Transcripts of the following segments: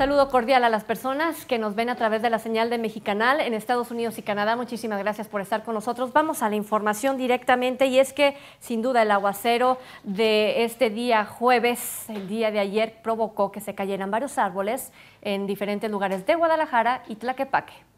Saludo cordial a las personas que nos ven a través de la señal de Mexicanal en Estados Unidos y Canadá. Muchísimas gracias por estar con nosotros. Vamos a la información directamente y es que sin duda el aguacero de este día jueves, el día de ayer, provocó que se cayeran varios árboles en diferentes lugares de Guadalajara y Tlaquepaque.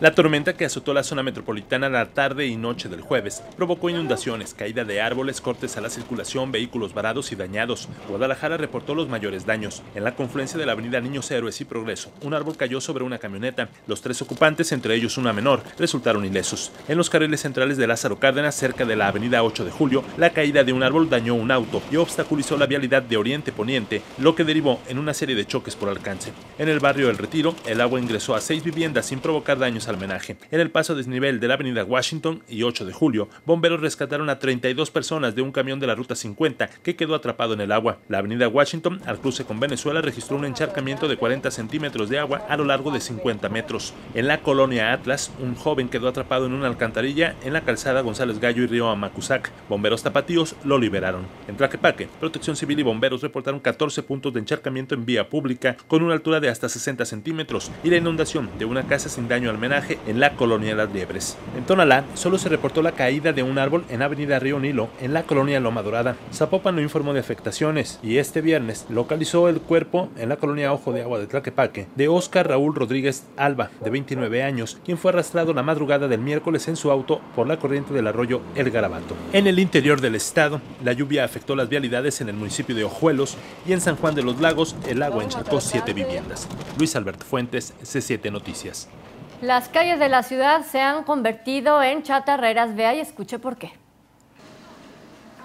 La tormenta que azotó la zona metropolitana la tarde y noche del jueves provocó inundaciones, caída de árboles, cortes a la circulación, vehículos varados y dañados. Guadalajara reportó los mayores daños. En la confluencia de la avenida Niños Héroes y Progreso, un árbol cayó sobre una camioneta. Los tres ocupantes, entre ellos una menor, resultaron ilesos. En los carriles centrales de Lázaro Cárdenas, cerca de la avenida 8 de Julio, la caída de un árbol dañó un auto y obstaculizó la vialidad de Oriente Poniente, lo que derivó en una serie de choques por alcance. En el barrio del Retiro, el agua ingresó a seis viviendas sin provocar daños al homenaje. En el paso desnivel de la avenida Washington y 8 de julio, bomberos rescataron a 32 personas de un camión de la ruta 50 que quedó atrapado en el agua. La avenida Washington, al cruce con Venezuela, registró un encharcamiento de 40 centímetros de agua a lo largo de 50 metros. En la colonia Atlas, un joven quedó atrapado en una alcantarilla en la calzada González Gallo y Río Amacuzac. Bomberos tapatíos lo liberaron. En Tlaquepaque, Protección Civil y bomberos reportaron 14 puntos de encharcamiento en vía pública con una altura de hasta 60 centímetros y la inundación de una casa sin daño al menaje en la colonia Las Liebres. En Tonalá solo se reportó la caída de un árbol en Avenida Río Nilo, en la colonia Loma Dorada. Zapopan no informó de afectaciones y este viernes localizó el cuerpo en la colonia Ojo de Agua de Tlaquepaque de Oscar Raúl Rodríguez Alba, de 29 años, quien fue arrastrado la madrugada del miércoles en su auto por la corriente del arroyo El Garabato. En el interior del estado, la lluvia afectó las vialidades en el municipio de Ojuelos y en San Juan de los Lagos el agua encharcó siete viviendas. Luis Alberto Fuentes, C7 Noticias. Las calles de la ciudad se han convertido en chatarreras. Vea y escuche por qué.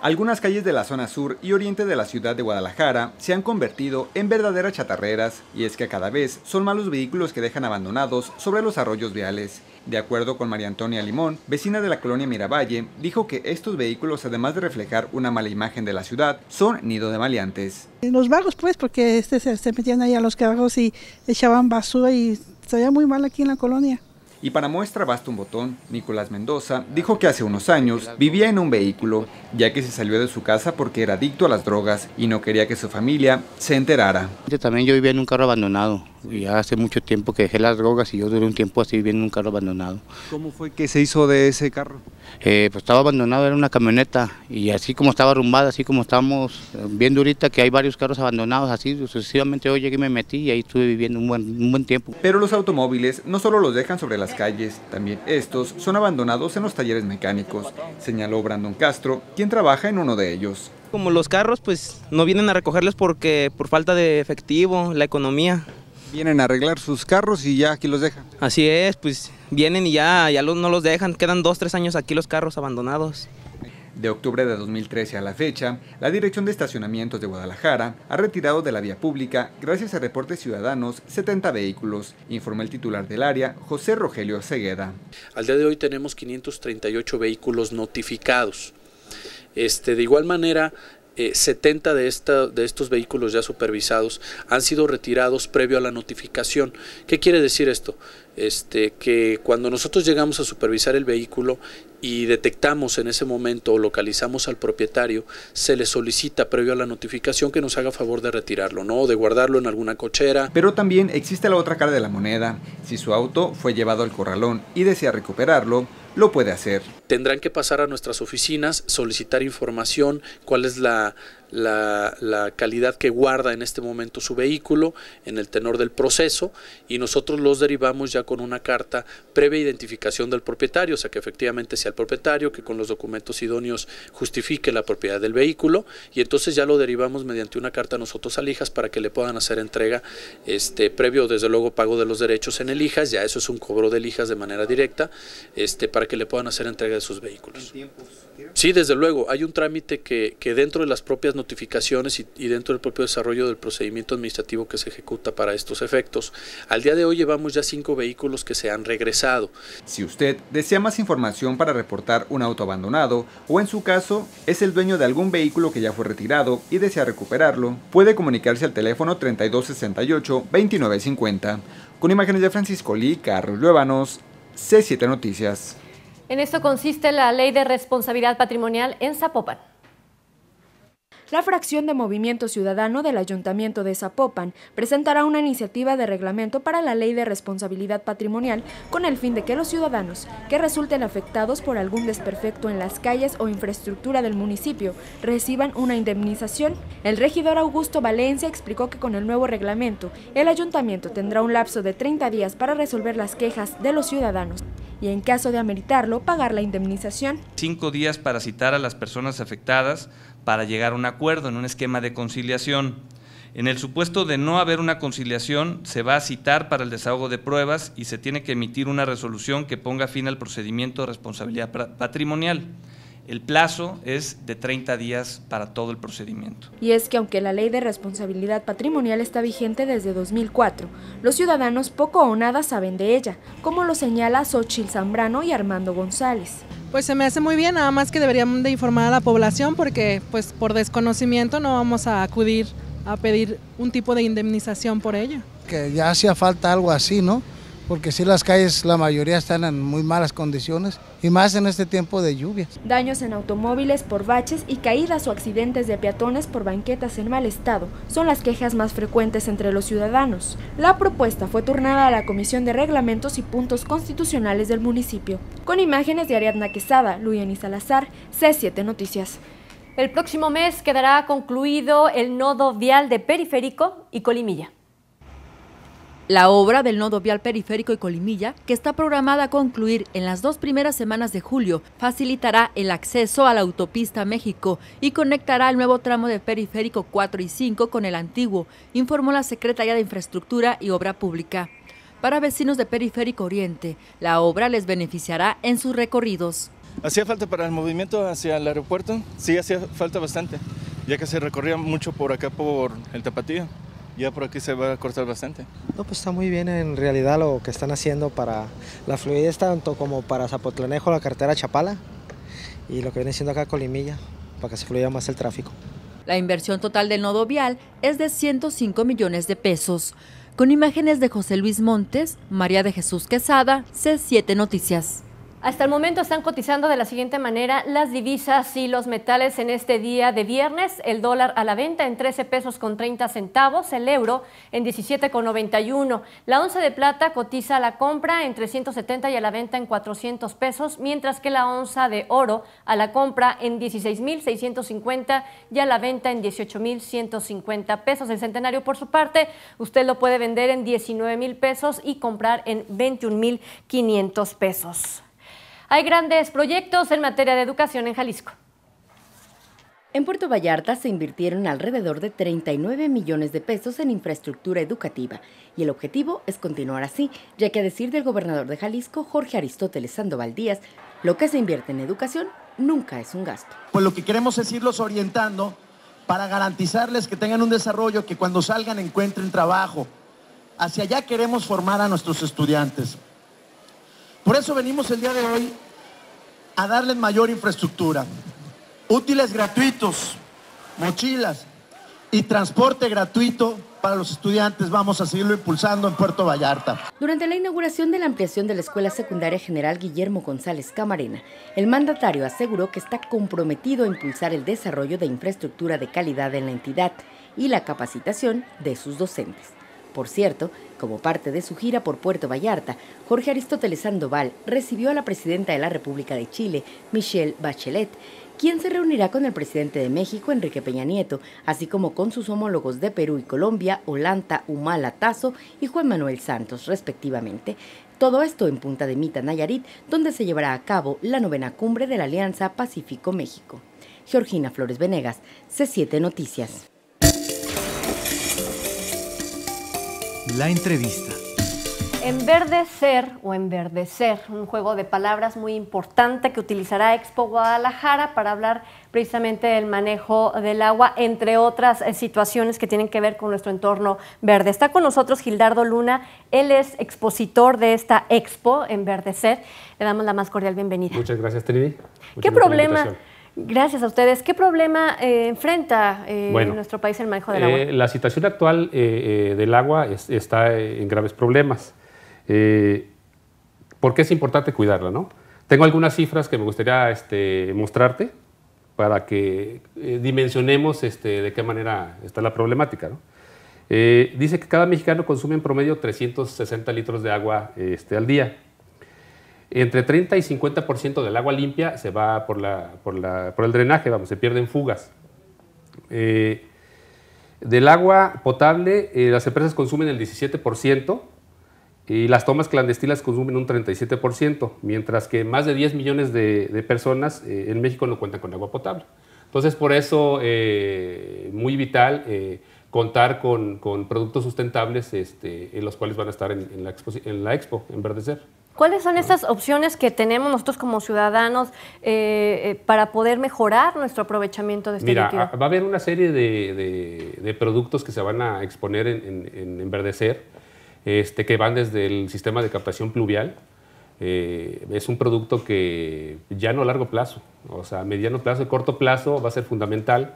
Algunas calles de la zona sur y oriente de la ciudad de Guadalajara se han convertido en verdaderas chatarreras y es que cada vez son más los vehículos que dejan abandonados sobre los arroyos viales. De acuerdo con María Antonia Limón, vecina de la colonia Miravalle, dijo que estos vehículos, además de reflejar una mala imagen de la ciudad, son nido de maleantes. Los vagos, pues, porque este, se, se metían ahí a los carros y echaban basura y se veía muy mal aquí en la colonia. Y para muestra basta un botón, Nicolás Mendoza dijo que hace unos años vivía en un vehículo, ya que se salió de su casa porque era adicto a las drogas y no quería que su familia se enterara. También yo vivía en un carro abandonado y hace mucho tiempo que dejé las drogas y yo duré un tiempo así viviendo en un carro abandonado. ¿Cómo fue que se hizo de ese carro? Eh, pues estaba abandonado, era una camioneta y así como estaba arrumbada, así como estamos viendo ahorita que hay varios carros abandonados, así sucesivamente yo llegué y me metí y ahí estuve viviendo un buen, un buen tiempo. Pero los automóviles no solo los dejan sobre las calles, también estos son abandonados en los talleres mecánicos, señaló Brandon Castro, quien trabaja en uno de ellos. Como los carros pues no vienen a recogerlos porque por falta de efectivo, la economía. Vienen a arreglar sus carros y ya aquí los dejan. Así es, pues vienen y ya, ya no los dejan, quedan dos, tres años aquí los carros abandonados. De octubre de 2013 a la fecha, la Dirección de Estacionamientos de Guadalajara ha retirado de la vía pública, gracias a reportes ciudadanos, 70 vehículos, informó el titular del área, José Rogelio Cegueda. Al día de hoy tenemos 538 vehículos notificados. Este, de igual manera, eh, 70 de, esta, de estos vehículos ya supervisados han sido retirados previo a la notificación. ¿Qué quiere decir esto? Este, que cuando nosotros llegamos a supervisar el vehículo y detectamos en ese momento o localizamos al propietario, se le solicita previo a la notificación que nos haga favor de retirarlo, ¿no? De guardarlo en alguna cochera. Pero también existe la otra cara de la moneda. Si su auto fue llevado al corralón y desea recuperarlo, lo puede hacer. Tendrán que pasar a nuestras oficinas, solicitar información, cuál es la, la, la, calidad que guarda en este momento su vehículo en el tenor del proceso y nosotros los derivamos ya con una carta previa identificación del propietario, o sea que efectivamente sea el propietario, que con los documentos idóneos justifique la propiedad del vehículo y entonces ya lo derivamos mediante una carta nosotros al IJAS para que le puedan hacer entrega este previo desde luego pago de los derechos en el IJAS, ya eso es un cobro del IJAS de manera directa, este para que le puedan hacer entrega de sus vehículos. Sí, desde luego, hay un trámite que, que dentro de las propias notificaciones y, y, dentro del propio desarrollo del procedimiento administrativo que se ejecuta para estos efectos. Al día de hoy llevamos ya cinco vehículos que se han regresado. Si usted desea más información para reportar un auto abandonado o en su caso es el dueño de algún vehículo que ya fue retirado y desea recuperarlo, puede comunicarse al teléfono 3268-2950. Con imágenes de Francisco Lee, Carlos Luébanos, C7 Noticias. En esto consiste la ley de responsabilidad patrimonial en Zapopan. La fracción de Movimiento Ciudadano del Ayuntamiento de Zapopan presentará una iniciativa de reglamento para la Ley de Responsabilidad Patrimonial con el fin de que los ciudadanos que resulten afectados por algún desperfecto en las calles o infraestructura del municipio reciban una indemnización. El regidor Augusto Valencia explicó que con el nuevo reglamento, el ayuntamiento tendrá un lapso de 30 días para resolver las quejas de los ciudadanos y en caso de ameritarlo, pagar la indemnización. Cinco días para citar a las personas afectadas para llegar a un acuerdo en un esquema de conciliación. En el supuesto de no haber una conciliación, se va a citar para el desahogo de pruebas y se tiene que emitir una resolución que ponga fin al procedimiento de responsabilidad patrimonial. El plazo es de 30 días para todo el procedimiento. Y es que aunque la ley de responsabilidad patrimonial está vigente desde 2004, los ciudadanos poco o nada saben de ella, como lo señala Xochil Zambrano y Armando González. Pues se me hace muy bien, nada más que deberíamos de informar a la población porque pues por desconocimiento no vamos a acudir a pedir un tipo de indemnización por ella. Que ya hacía falta algo así, ¿no? Porque si las calles la mayoría están en muy malas condiciones y más en este tiempo de lluvias. Daños en automóviles por baches y caídas o accidentes de peatones por banquetas en mal estado son las quejas más frecuentes entre los ciudadanos. La propuesta fue turnada a la Comisión de Reglamentos y Puntos Constitucionales del municipio. Con imágenes de Ariadna Quesada, Luyani Salazar, C7 Noticias. El próximo mes quedará concluido el nodo vial de Periférico y Colimilla. La obra del nodo vial periférico y Colimilla, que está programada a concluir en las dos primeras semanas de julio, facilitará el acceso a la autopista México y conectará el nuevo tramo de periférico 4 y 5 con el antiguo, informó la Secretaría de Infraestructura y Obra Pública. Para vecinos de Periférico Oriente, la obra les beneficiará en sus recorridos. ¿Hacía falta para el movimiento hacia el aeropuerto? Sí, hacía falta bastante, ya que se recorría mucho por acá por el Tapatío ya por aquí se va a cortar bastante. No, pues está muy bien en realidad lo que están haciendo para la fluidez tanto como para Zapotlanejo, la carretera Chapala y lo que viene siendo acá Colimilla, para que se fluya más el tráfico. La inversión total del nodo vial es de 105 millones de pesos. Con imágenes de José Luis Montes, María de Jesús Quesada, C7 Noticias. Hasta el momento están cotizando de la siguiente manera las divisas y los metales en este día de viernes. El dólar a la venta en 13 pesos con 30 centavos, el euro en 17 con 91. La onza de plata cotiza a la compra en 370 y a la venta en 400 pesos, mientras que la onza de oro a la compra en 16.650 y a la venta en 18.150 pesos. El centenario, por su parte, usted lo puede vender en 19 mil pesos y comprar en 21.500 pesos. Hay grandes proyectos en materia de educación en Jalisco. En Puerto Vallarta se invirtieron alrededor de 39 millones de pesos en infraestructura educativa y el objetivo es continuar así, ya que a decir del gobernador de Jalisco, Jorge Aristóteles Sandoval Díaz, lo que se invierte en educación nunca es un gasto. Pues lo que queremos es irlos orientando para garantizarles que tengan un desarrollo, que cuando salgan encuentren trabajo. Hacia allá queremos formar a nuestros estudiantes. Por eso venimos el día de hoy a darles mayor infraestructura, útiles gratuitos, mochilas y transporte gratuito para los estudiantes. Vamos a seguirlo impulsando en Puerto Vallarta. Durante la inauguración de la ampliación de la Escuela Secundaria General Guillermo González Camarena, el mandatario aseguró que está comprometido a impulsar el desarrollo de infraestructura de calidad en la entidad y la capacitación de sus docentes. Por cierto, como parte de su gira por Puerto Vallarta, Jorge Aristóteles Sandoval recibió a la presidenta de la República de Chile, Michelle Bachelet, quien se reunirá con el presidente de México, Enrique Peña Nieto, así como con sus homólogos de Perú y Colombia, Olanta Humala Tazo y Juan Manuel Santos, respectivamente. Todo esto en Punta de Mita, Nayarit, donde se llevará a cabo la novena cumbre de la Alianza Pacífico-México. Georgina Flores Venegas, C7 Noticias. La entrevista. Enverdecer o enverdecer, un juego de palabras muy importante que utilizará Expo Guadalajara para hablar precisamente del manejo del agua, entre otras eh, situaciones que tienen que ver con nuestro entorno verde. Está con nosotros Gildardo Luna, él es expositor de esta Expo Enverdecer. Le damos la más cordial bienvenida. Muchas gracias, Trini. ¿Qué problema? Gracias a ustedes. ¿Qué problema eh, enfrenta eh, nuestro país el manejo del agua? Eh, la situación actual del agua está en graves problemas. ¿Por qué es importante cuidarla? ¿no? Tengo algunas cifras que me gustaría este, mostrarte. para que eh, dimensionemos este, de qué manera está la problemática. ¿no? Eh, dice que cada mexicano consume en promedio 360 litros de agua este, al día. Entre 30 y 50% del agua limpia se va por, el drenaje, vamos, se pierden fugas. Eh, del agua potable, eh, las empresas consumen el 17% y las tomas clandestinas consumen un 37%, mientras que más de 10 millones de, personas eh, en México no cuentan con agua potable. Entonces, por eso, muy vital contar con, productos sustentables este, en los cuales van a estar en, en, la, expo, en la Expo, en Verdecer. ¿Cuáles son estas opciones que tenemos nosotros como ciudadanos eh, eh, para poder mejorar nuestro aprovechamiento de este Mira, líquido? va a haber una serie de, de, de productos que se van a exponer en, en, en Verdecer, este, que van desde el sistema de captación pluvial. Eh, es un producto que ya no a largo plazo, o sea, a mediano plazo y corto plazo va a ser fundamental.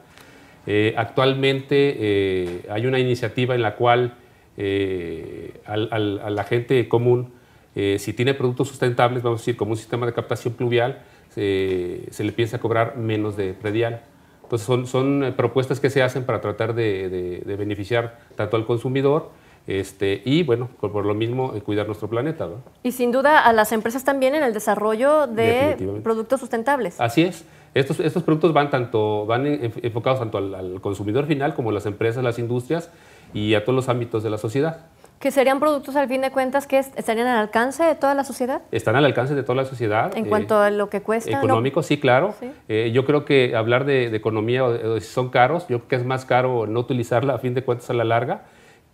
Eh, actualmente eh, hay una iniciativa en la cual al, al, a la gente común eh, si tiene productos sustentables, vamos a decir, como un sistema de captación pluvial, eh, se le piensa cobrar menos de predial. Entonces, son, son eh, propuestas que se hacen para tratar de, de, de beneficiar tanto al consumidor este, y, bueno, por, lo mismo, eh, cuidar nuestro planeta. ¿no? Y sin duda a las empresas también en el desarrollo de productos sustentables. Así es. Estos, estos productos van, tanto, van enfocados tanto al, al consumidor final como a las empresas, las industrias y a todos los ámbitos de la sociedad que serían productos al fin de cuentas que estarían al alcance de toda la sociedad. Están al alcance de toda la sociedad. En cuanto eh, a lo que cuesta. Económico, no. sí, claro. ¿Sí? Eh, yo creo que hablar de, de economía o, si son caros, yo creo que es más caro no utilizarla a fin de cuentas a la larga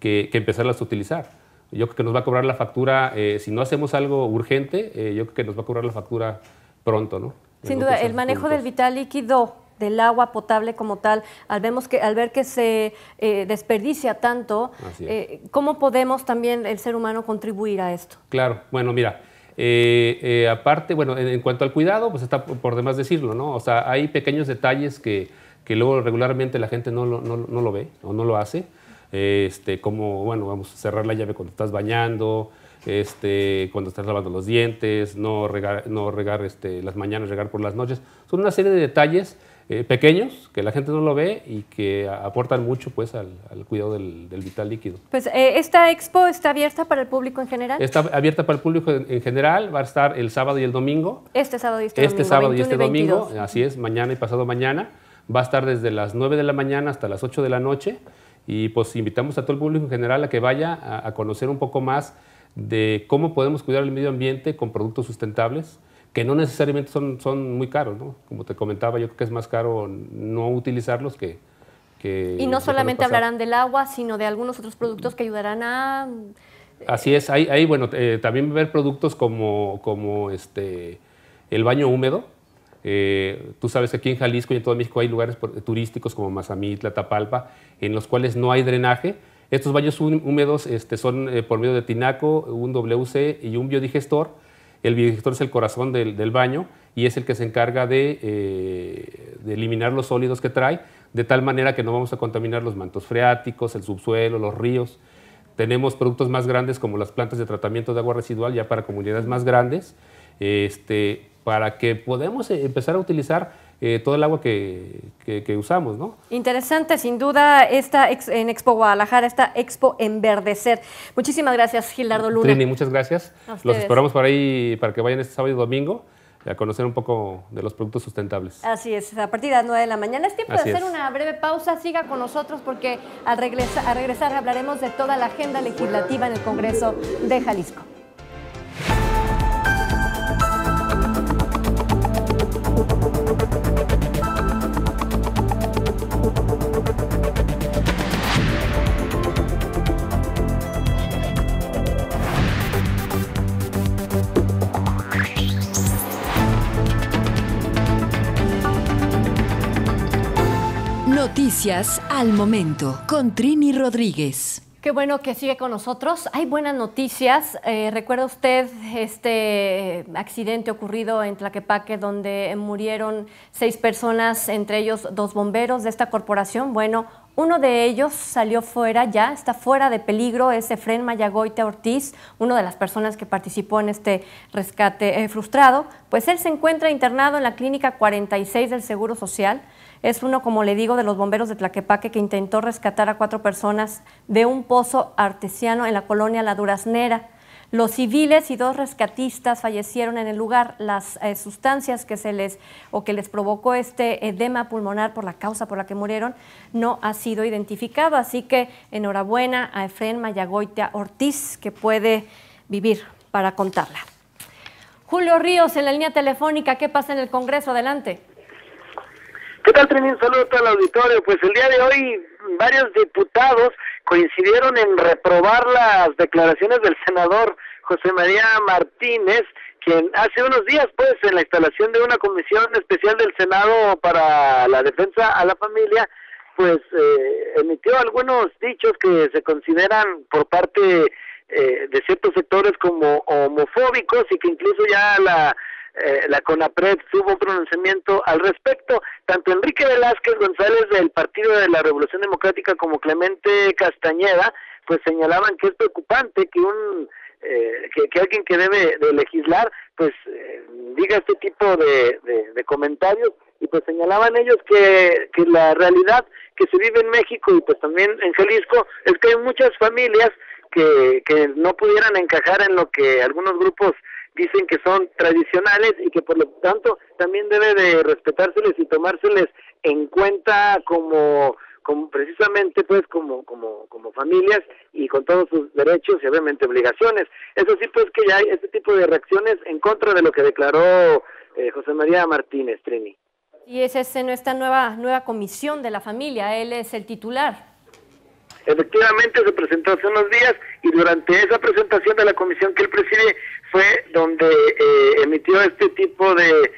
que, que empezarlas a utilizar. Yo creo que nos va a cobrar la factura, eh, si no hacemos algo urgente, yo creo que nos va a cobrar la factura pronto, ¿no? Sin duda, el manejo del vital líquido del agua potable como tal, al, vemos que, al ver que se eh, desperdicia tanto, eh, ¿cómo podemos también el ser humano contribuir a esto? Claro, bueno, mira, eh, aparte, bueno, en, en, cuanto al cuidado, pues está por demás decirlo, ¿no? O sea, hay pequeños detalles que, que luego regularmente la gente no lo, no, no lo ve o no lo hace, este, como, bueno, vamos a cerrar la llave cuando estás bañando, este, cuando estás lavando los dientes, no regar, no regar este, las mañanas, regar por las noches. Son una serie de detalles eh, pequeños que la gente no lo ve y que aportan mucho pues al, al cuidado del, del, vital líquido. Pues eh, esta expo está abierta para el público en general. Está abierta para el público en, en general, va a estar el sábado y el domingo. Este sábado y este, este domingo. sábado y este domingo, así es, mañana y pasado mañana. Va a estar desde las 9 de la mañana hasta las 8 de la noche y pues invitamos a todo el público en general a que vaya a, a conocer un poco más de cómo podemos cuidar el medio ambiente con productos sustentables que no necesariamente son, son muy caros, ¿no? Como te comentaba, yo creo que es más caro no utilizarlos que... que y no solamente hablarán del agua, sino de algunos otros productos que ayudarán a... Así es, hay, hay bueno, eh, también ver productos como, como este, el baño húmedo. Eh, tú sabes que aquí en Jalisco y en todo México hay lugares turísticos como Mazamitla, Tapalpa, en los cuales no hay drenaje. Estos baños húmedos este, son eh, por medio de tinaco, un WC y un biodigestor el biodigestor es el corazón del, del, baño y es el que se encarga de, eh, de, eliminar los sólidos que trae, de tal manera que no vamos a contaminar los mantos freáticos, el subsuelo, los ríos. Tenemos productos más grandes como las plantas de tratamiento de agua residual ya para comunidades más grandes, este, para que podamos eh, empezar a utilizar eh, todo el agua que, que, que, usamos. ¿no? Interesante, sin duda, esta ex, en Expo Guadalajara, esta Expo Enverdecer. Muchísimas gracias, Gildardo Luna. Trini, muchas gracias. Los esperamos por ahí para que vayan este sábado y domingo a conocer un poco de los productos sustentables. Así es, a partir de las 9 de la mañana. Es tiempo Así de hacer es. una breve pausa. Siga con nosotros porque al regresar, al regresar hablaremos de toda la agenda legislativa en el Congreso de Jalisco. Noticias al momento con Trini Rodríguez. Qué bueno que sigue con nosotros. Hay buenas noticias. Eh, ¿Recuerda usted este accidente ocurrido en Tlaquepaque donde murieron seis personas, entre ellos dos bomberos de esta corporación? Bueno, uno de ellos salió fuera ya, está fuera de peligro, es Efren Mayagoite Ortiz, una de las personas que participó en este rescate eh, frustrado. Pues él se encuentra internado en la clínica 46 del Seguro Social. Es uno, como le digo, de los bomberos de Tlaquepaque que intentó rescatar a cuatro personas de un pozo artesiano en la colonia La Duraznera. Los civiles y dos rescatistas fallecieron en el lugar. Las eh, sustancias que se les o que les provocó este edema pulmonar por la causa por la que murieron no ha sido identificado. Así que enhorabuena a Efren Mayagoitia Ortiz que puede vivir para contarla. Julio Ríos en la línea telefónica. ¿Qué pasa en el Congreso? Adelante. ¿Qué tal, Trini? Un saludo a todo el auditorio. Pues el día de hoy varios diputados coincidieron en reprobar las declaraciones del senador José María Martínez, quien hace unos días, pues, en la instalación de una comisión especial del Senado para la defensa a la familia, pues eh, emitió algunos dichos que se consideran por parte eh, de ciertos sectores como homofóbicos y que incluso ya la eh, la CONAPRED tuvo un pronunciamiento al respecto. Tanto Enrique Velázquez González del Partido de la Revolución Democrática como Clemente Castañeda, pues señalaban que es preocupante que un eh, que, alguien que debe de legislar, pues eh, diga este tipo de, de, comentarios y pues señalaban ellos que, que la realidad que se vive en México y pues también en Jalisco es que hay muchas familias que, que no pudieran encajar en lo que algunos grupos dicen que son tradicionales y que por lo tanto también debe de respetárseles y tomárseles en cuenta como como precisamente pues como como como familias y con todos sus derechos y obviamente obligaciones. Eso sí pues que ya hay este tipo de reacciones en contra de lo que declaró eh, José María Martínez Trini. Y es nuestra nueva nueva comisión de la familia. Él es el titular Efectivamente se presentó hace unos días y durante esa presentación de la comisión que él preside fue donde eh, emitió este tipo de,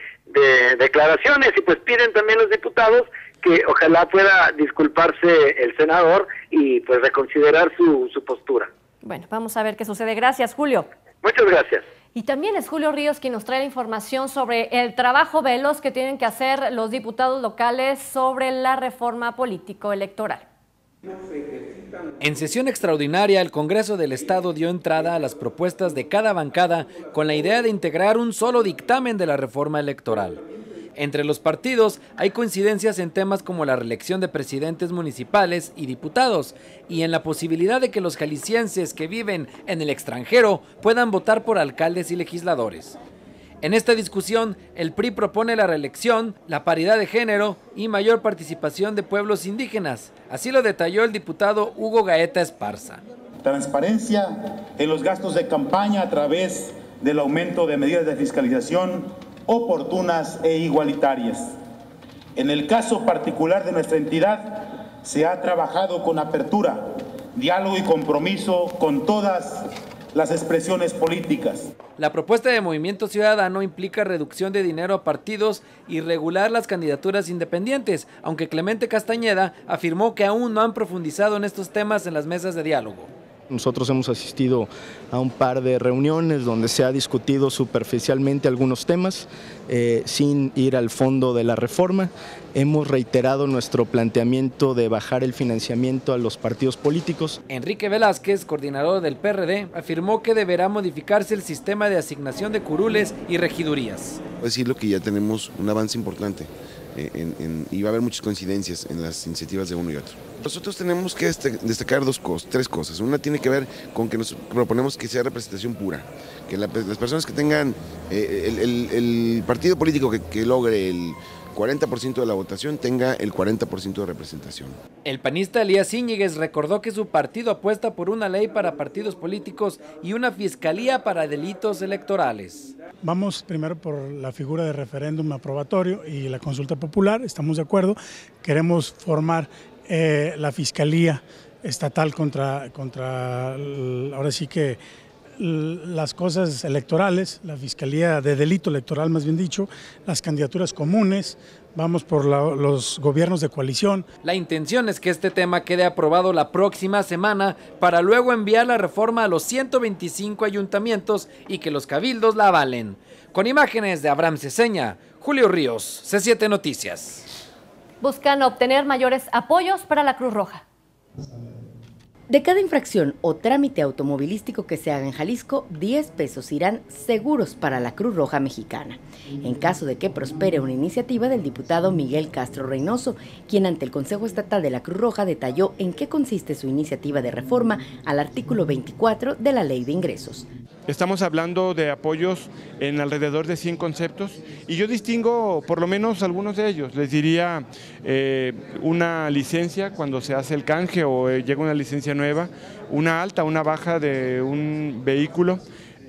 declaraciones y pues piden también los diputados que ojalá pueda disculparse el senador y pues reconsiderar su, su postura. Bueno, vamos a ver qué sucede. Gracias, Julio. Muchas gracias. Y también es Julio Ríos quien nos trae la información sobre el trabajo veloz que tienen que hacer los diputados locales sobre la reforma político-electoral. En sesión extraordinaria, el Congreso del Estado dio entrada a las propuestas de cada bancada con la idea de integrar un solo dictamen de la reforma electoral. Entre los partidos hay coincidencias en temas como la reelección de presidentes municipales y diputados y en la posibilidad de que los jaliscienses que viven en el extranjero puedan votar por alcaldes y legisladores. En esta discusión, el PRI propone la reelección, la paridad de género y mayor participación de pueblos indígenas. Así lo detalló el diputado Hugo Gaeta Esparza. Transparencia en los gastos de campaña a través del aumento de medidas de fiscalización oportunas e igualitarias. En el caso particular de nuestra entidad, se ha trabajado con apertura, diálogo y compromiso con todas las expresiones políticas. La propuesta de Movimiento Ciudadano implica reducción de dinero a partidos y regular las candidaturas independientes, aunque Clemente Castañeda afirmó que aún no han profundizado en estos temas en las mesas de diálogo. Nosotros hemos asistido a un par de reuniones donde se ha discutido superficialmente algunos temas eh, sin ir al fondo de la reforma. Hemos reiterado nuestro planteamiento de bajar el financiamiento a los partidos políticos. Enrique Velázquez, coordinador del PRD, afirmó que deberá modificarse el sistema de asignación de curules y regidurías. Decirlo que ya tenemos un avance importante eh, y va a haber muchas coincidencias en las iniciativas de uno y otro. Nosotros tenemos que destacar dos cosas, tres cosas. Una tiene que ver con que nos proponemos que sea representación pura, que las personas que tengan eh, el, partido político que, logre el 40% de la votación tenga el 40% de representación. El panista Elías Íñiguez recordó que su partido apuesta por una ley para partidos políticos y una fiscalía para delitos electorales. Vamos primero por la figura de referéndum aprobatorio y la consulta popular, estamos de acuerdo. Queremos formar eh, la Fiscalía Estatal contra, contra, ahora sí que las cosas electorales, la Fiscalía de Delito Electoral más bien dicho, las candidaturas comunes, vamos por los gobiernos de coalición. La intención es que este tema quede aprobado la próxima semana para luego enviar la reforma a los 125 ayuntamientos y que los cabildos la avalen. Con imágenes de Abraham Ceseña, Julio Ríos, C7 Noticias. Buscan obtener mayores apoyos para la Cruz Roja. De cada infracción o trámite automovilístico que se haga en Jalisco, 10 pesos irán seguros para la Cruz Roja Mexicana, en caso de que prospere una iniciativa del diputado Miguel Castro Reynoso, quien ante el Consejo Estatal de la Cruz Roja detalló en qué consiste su iniciativa de reforma al artículo 24 de la Ley de Ingresos. Estamos hablando de apoyos en alrededor de 100 conceptos y yo distingo por lo menos algunos de ellos. Les diría eh, una licencia cuando se hace el canje o eh, llega una licencia una alta, una baja de un vehículo.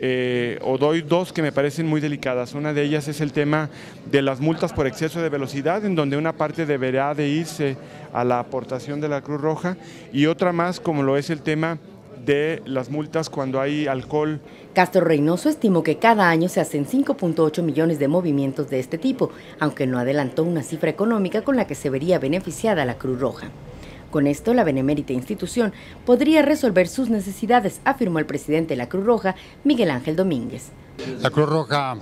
Eh, o doy dos que me parecen muy delicadas. Una de ellas es el tema de las multas por exceso de velocidad, en donde una parte deberá de irse a la aportación de la Cruz Roja y otra más como lo es el tema de las multas cuando hay alcohol. Castro Reynoso estimó que cada año se hacen 5.8 millones de movimientos de este tipo, aunque no adelantó una cifra económica con la que se vería beneficiada la Cruz Roja. Con esto, la benemérita institución podría resolver sus necesidades, afirmó el presidente de la Cruz Roja, Miguel Ángel Domínguez. La Cruz Roja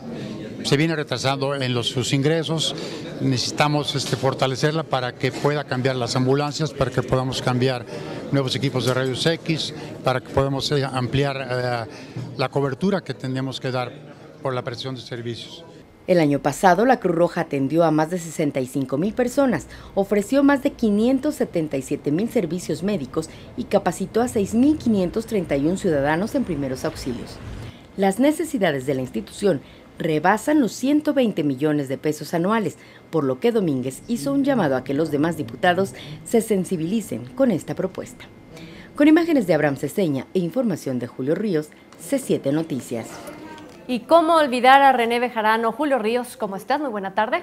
se viene retrasando en los, sus ingresos, necesitamos este, fortalecerla para que pueda cambiar las ambulancias, para que podamos cambiar nuevos equipos de rayos X, para que podamos eh, ampliar eh, la cobertura que tendríamos que dar por la presión de servicios. El año pasado, la Cruz Roja atendió a más de 65 mil personas, ofreció más de 577 mil servicios médicos y capacitó a 6.531 ciudadanos en primeros auxilios. Las necesidades de la institución rebasan los 120 millones de pesos anuales, por lo que Domínguez hizo un llamado a que los demás diputados se sensibilicen con esta propuesta. Con imágenes de Abraham Ceseña e información de Julio Ríos, C7 Noticias. Y cómo olvidar a René Bejarano. Julio Ríos, ¿cómo estás? Muy buena tarde.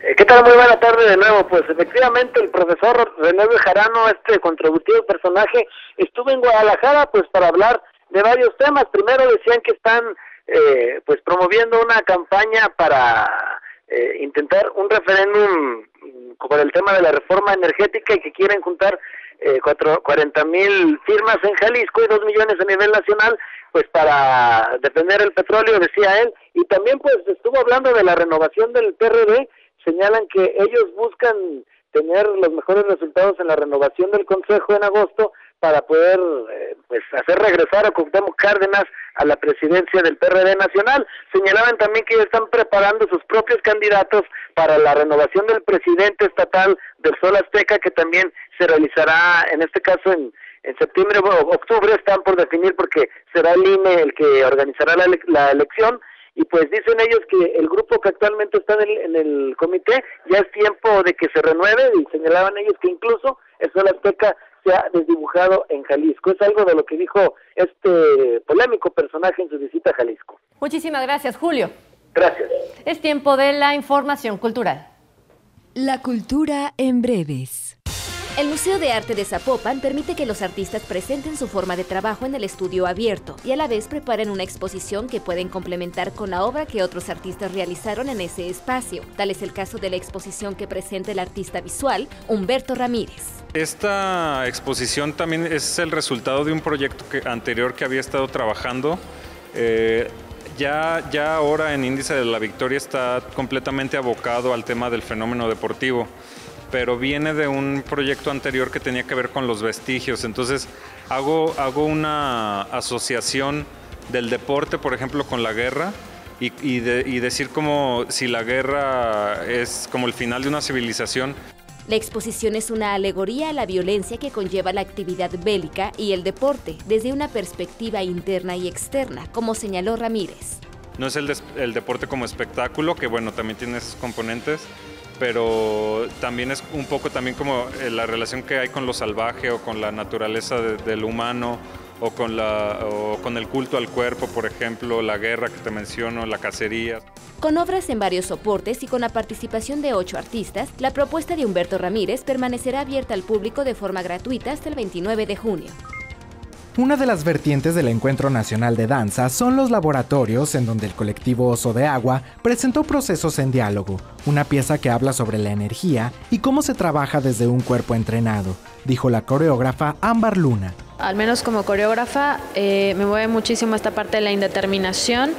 Eh, ¿Qué tal? Muy buena tarde de nuevo. Pues efectivamente el profesor René Bejarano, este contributivo personaje, estuvo en Guadalajara pues para hablar de varios temas. Primero decían que están eh, pues promoviendo una campaña para eh, intentar un referéndum por el tema de la reforma energética y que quieren juntar eh, 40 mil firmas en Jalisco y 2 millones a nivel nacional pues para defender el petróleo, decía él, y también pues estuvo hablando de la renovación del PRD, señalan que ellos buscan tener los mejores resultados en la renovación del Consejo en agosto para poder eh, pues hacer regresar a Cuauhtémoc Cárdenas a la presidencia del PRD nacional. Señalaban también que están preparando sus propios candidatos para la renovación del presidente estatal del Sol Azteca que también se realizará en este caso en en septiembre o octubre están por definir porque será el INE el que organizará la, la elección y pues dicen ellos que el grupo que actualmente está en el, en el, comité ya es tiempo de que se renueve y señalaban ellos que incluso el Sol Azteca se ha desdibujado en Jalisco. Es algo de lo que dijo este polémico personaje en su visita a Jalisco. Muchísimas gracias, Julio. Gracias. Es tiempo de la información cultural. La cultura en breves. El Museo de Arte de Zapopan permite que los artistas presenten su forma de trabajo en el estudio abierto y a la vez preparen una exposición que pueden complementar con la obra que otros artistas realizaron en ese espacio. Tal es el caso de la exposición que presenta el artista visual Humberto Ramírez. Esta exposición también es el resultado de un proyecto anterior que había estado trabajando. Eh, ya, ya ahora en Índice de la Victoria está completamente abocado al tema del fenómeno deportivo pero viene de un proyecto anterior que tenía que ver con los vestigios. Entonces hago, hago una asociación del deporte, por ejemplo, con la guerra. Y, y, decir como si la guerra es como el final de una civilización. La exposición es una alegoría a la violencia que conlleva la actividad bélica y el deporte desde una perspectiva interna y externa, como señaló Ramírez. No es el, el deporte como espectáculo, que bueno, también tiene esos componentes, pero también es un poco también como eh, la relación que hay con lo salvaje o con la naturaleza del humano o con, la, con el culto al cuerpo, por ejemplo, la guerra que te menciono, la cacería. Con obras en varios soportes y con la participación de ocho artistas, la propuesta de Humberto Ramírez permanecerá abierta al público de forma gratuita hasta el 29 de junio. Una de las vertientes del Encuentro Nacional de Danza son los laboratorios en donde el colectivo Oso de Agua presentó Procesos en Diálogo, una pieza que habla sobre la energía y cómo se trabaja desde un cuerpo entrenado, dijo la coreógrafa Ámbar Luna. Al menos como coreógrafa eh, me mueve muchísimo esta parte de la indeterminación,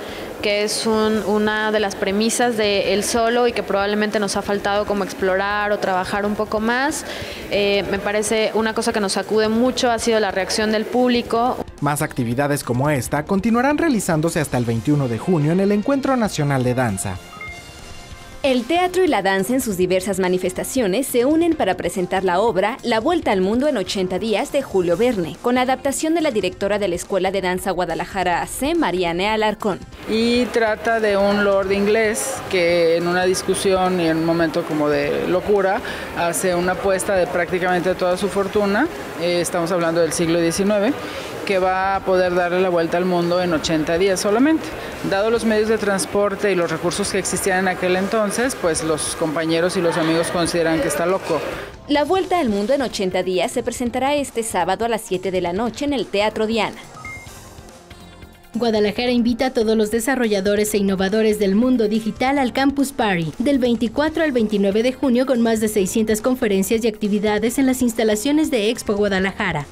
que es una de las premisas del solo y que probablemente nos ha faltado como explorar o trabajar un poco más. Eh, me parece una cosa que nos sacude mucho ha sido la reacción del público. Más actividades como esta continuarán realizándose hasta el 21 de junio en el Encuentro Nacional de Danza. El teatro y la danza en sus diversas manifestaciones se unen para presentar la obra La Vuelta al Mundo en 80 días de Julio Verne, con adaptación de la directora de la Escuela de Danza Guadalajara AC, Mariane Alarcón. Y trata de un lord inglés que en una discusión y en un momento como de locura hace una apuesta de prácticamente toda su fortuna, eh, estamos hablando del siglo XIX, que va a poder darle la vuelta al mundo en 80 días solamente. Dado los medios de transporte y los recursos que existían en aquel entonces, pues los compañeros y los amigos consideran que está loco. La vuelta al mundo en 80 días se presentará este sábado a las 7 de la noche en el Teatro Diana. Guadalajara invita a todos los desarrolladores e innovadores del mundo digital al Campus Party del 24 al 29 de junio con más de 600 conferencias y actividades en las instalaciones de Expo Guadalajara.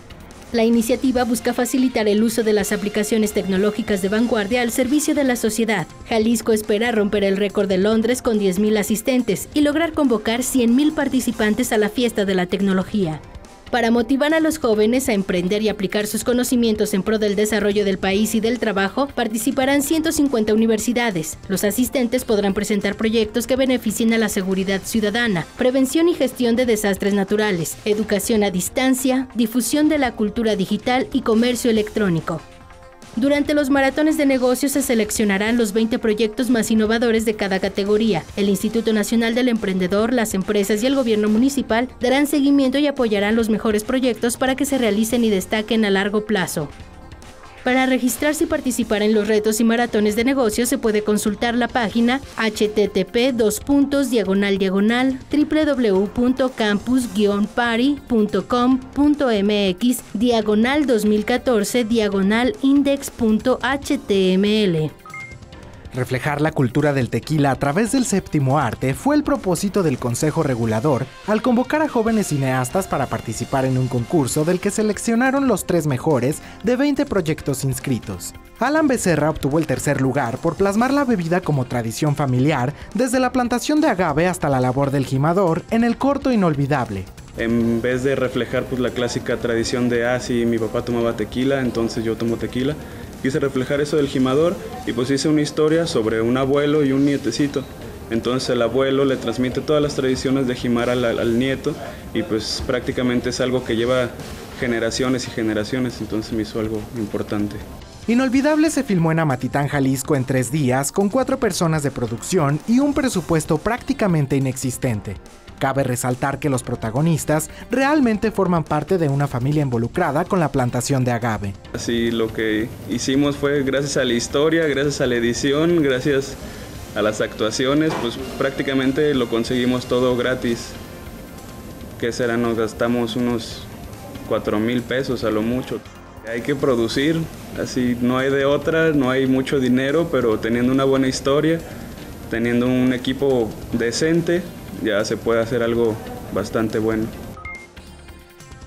La iniciativa busca facilitar el uso de las aplicaciones tecnológicas de vanguardia al servicio de la sociedad. Jalisco espera romper el récord de Londres con 10.000 asistentes y lograr convocar 100.000 participantes a la fiesta de la tecnología para motivar a los jóvenes a emprender y aplicar sus conocimientos en pro del desarrollo del país y del trabajo, participarán 150 universidades. Los asistentes podrán presentar proyectos que beneficien a la seguridad ciudadana, prevención y gestión de desastres naturales, educación a distancia, difusión de la cultura digital y comercio electrónico. Durante los maratones de negocios se seleccionarán los 20 proyectos más innovadores de cada categoría. El Instituto Nacional del Emprendedor, las empresas y el gobierno municipal darán seguimiento y apoyarán los mejores proyectos para que se realicen y destaquen a largo plazo. Para registrarse y participar en los retos y maratones de negocios se puede consultar la página http diagonal diagonal www.campus-party.com.mx diagonal 2014 diagonal index.html. Reflejar la cultura del tequila a través del séptimo arte fue el propósito del Consejo Regulador al convocar a jóvenes cineastas para participar en un concurso del que seleccionaron los tres mejores de 20 proyectos inscritos. Alan Becerra obtuvo el tercer lugar por plasmar la bebida como tradición familiar desde la plantación de agave hasta la labor del gimador en el corto inolvidable. En vez de reflejar pues, la clásica tradición de, ah, sí, mi papá tomaba tequila, entonces yo tomo tequila, quise reflejar eso del gimador y pues hice una historia sobre un abuelo y un nietecito. Entonces el abuelo le transmite todas las tradiciones de jimar al, nieto y pues prácticamente es algo que lleva generaciones y generaciones, entonces me hizo algo importante. Inolvidable se filmó en Amatitán, Jalisco en tres días, con cuatro personas de producción y un presupuesto prácticamente inexistente. Cabe resaltar que los protagonistas realmente forman parte de una familia involucrada con la plantación de agave. Así lo que hicimos fue gracias a la historia, gracias a la edición, gracias a las actuaciones, pues prácticamente lo conseguimos todo gratis. ¿Qué será? Nos gastamos unos 4 mil pesos a lo mucho. Hay que producir, así no hay de otra, no hay mucho dinero, pero teniendo una buena historia, teniendo un equipo decente, ya se puede hacer algo bastante bueno.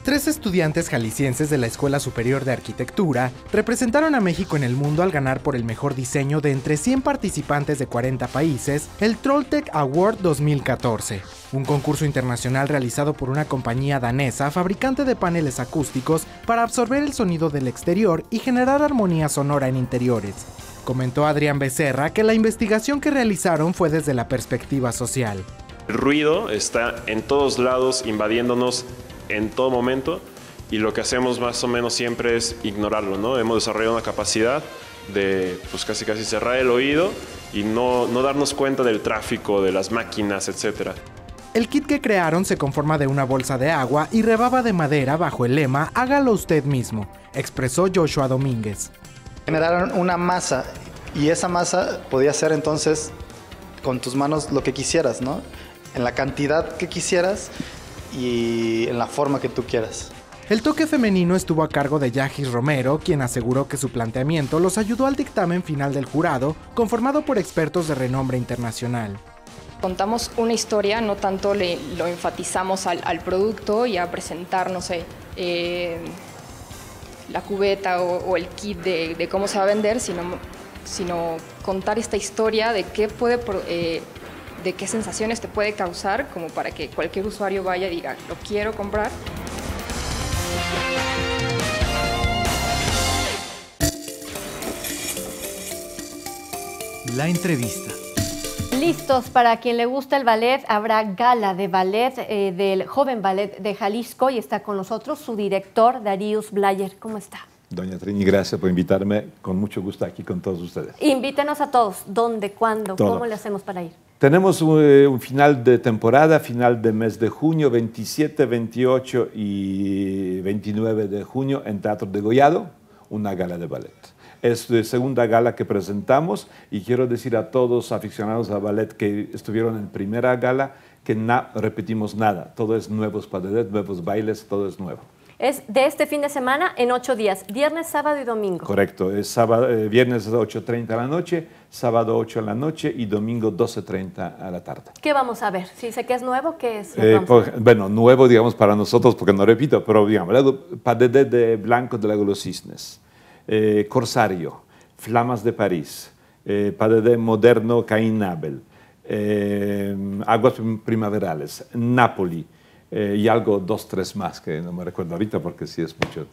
Tres estudiantes jaliscienses de la Escuela Superior de Arquitectura representaron a México en el mundo al ganar por el mejor diseño de entre 100 participantes de 40 países el Trolltech Award 2014, un concurso internacional realizado por una compañía danesa fabricante de paneles acústicos para absorber el sonido del exterior y generar armonía sonora en interiores. Comentó Adrián Becerra que la investigación que realizaron fue desde la perspectiva social. El ruido está en todos lados, invadiéndonos en todo momento y lo que hacemos más o menos siempre es ignorarlo, ¿no? Hemos desarrollado una capacidad de pues casi casi cerrar el oído y no, no darnos cuenta del tráfico, de las máquinas, etc. El kit que crearon se conforma de una bolsa de agua y rebaba de madera bajo el lema Hágalo usted mismo, expresó Joshua Domínguez. Generaron una masa y esa masa podía ser entonces con tus manos lo que quisieras, ¿no? En la cantidad que quisieras y en la forma que tú quieras. El toque femenino estuvo a cargo de Yagis Romero, quien aseguró que su planteamiento los ayudó al dictamen final del jurado, conformado por expertos de renombre internacional. Contamos una historia, no tanto le, lo enfatizamos al, producto y a presentar, no sé, eh, la cubeta o, el kit de, cómo se va a vender, sino, sino contar esta historia de qué puede... Eh, de qué sensaciones te puede causar como para que cualquier usuario vaya y diga, lo quiero comprar. La entrevista. Listos para quien le gusta el ballet, habrá gala de ballet eh, del joven ballet de Jalisco y está con nosotros su director, Darius Blayer. ¿Cómo está? Doña Trini, gracias por invitarme. Con mucho gusto aquí con todos ustedes. Invítenos a todos. ¿Dónde? ¿Cuándo? ¿Cómo le hacemos para ir? Tenemos eh, un, final de temporada, final de mes de junio, 27, 28 y 29 de junio en Teatro de Gollado, una gala de ballet. Es la segunda gala que presentamos y quiero decir a todos aficionados a ballet que estuvieron en primera gala que no repetimos nada. Todo es nuevos ballet, nuevos bailes, todo es nuevo es de este fin de semana en ocho días, viernes, sábado y domingo. Correcto, es sábado, eh, viernes 8.30 a la noche, sábado 8 a la noche y domingo 12.30 a la tarde. ¿Qué vamos a ver? Si sé que es nuevo, ¿qué es? Eh, bueno, nuevo digamos para nosotros, porque no repito, pero digamos, Padedé de Blanco de Lago Los Cisnes, eh, Corsario, Flamas de París, eh, Padedé Moderno Caín Abel, Aguas Primaverales, Napoli, eh, y algo, dos, tres más, que no me recuerdo ahorita porque sí es mucho.